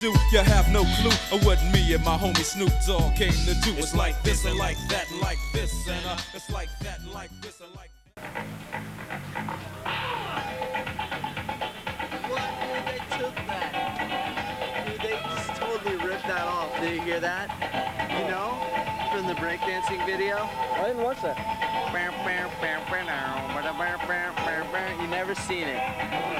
do. You have no clue of what me and my homie Snoop Dogg came to do. It's like this and like that and like this and uh, it's like that and like this and like. What? Dude, they took that. Dude, they just totally ripped that off. Did you hear that? You know? From the breakdancing video? I didn't watch that. You never seen it.